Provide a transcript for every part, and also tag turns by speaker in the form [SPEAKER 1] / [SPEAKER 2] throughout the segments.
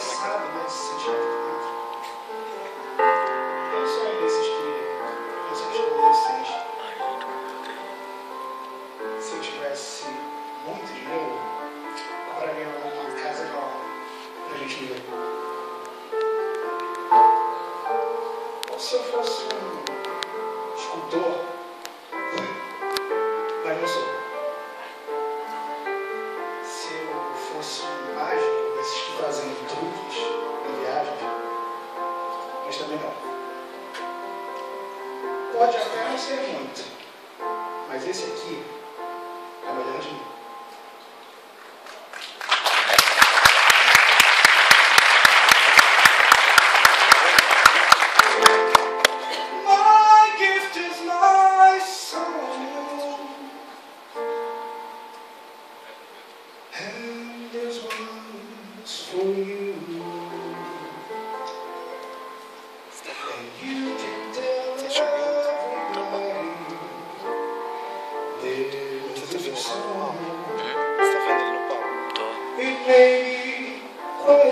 [SPEAKER 1] engraçado
[SPEAKER 2] nesse sentido. Não só. Se eu tivesse muito dinheiro, compraria uma casa nova pra gente viver. Ou se eu fosse um escultor, mas não sou. Se eu fosse um fazem truques em viagem, mas também não. Pode até não ser muito, mas esse aqui é melhor de mim.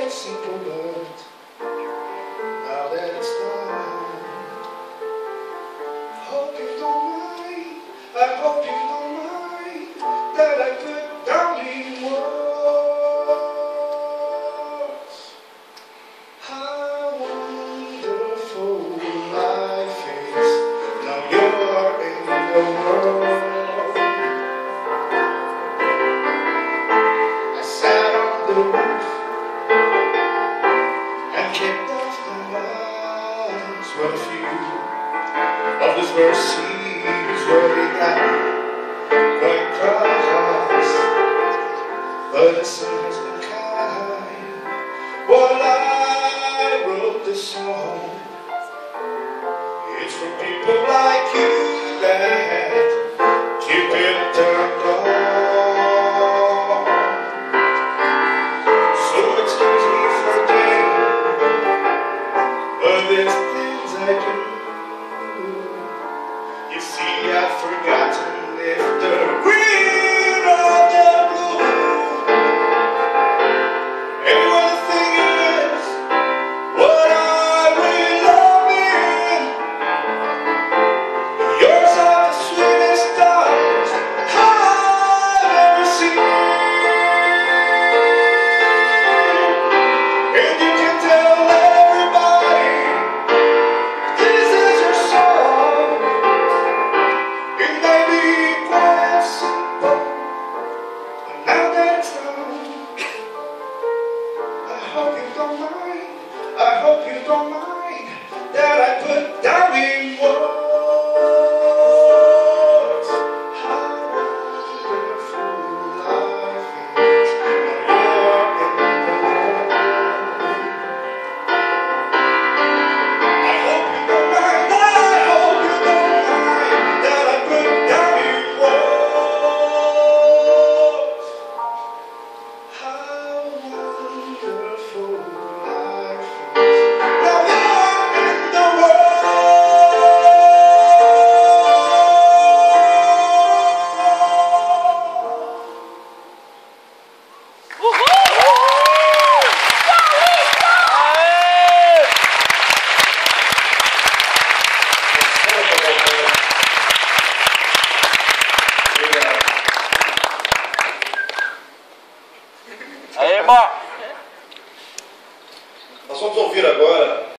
[SPEAKER 2] deixe comigo. hands were few of this mercy's worthy hand when crossed. The lesson has been kind. While I wrote this song. don't mind. I hope you don't mind.
[SPEAKER 3] Jabá.
[SPEAKER 4] Nós vamos ouvir agora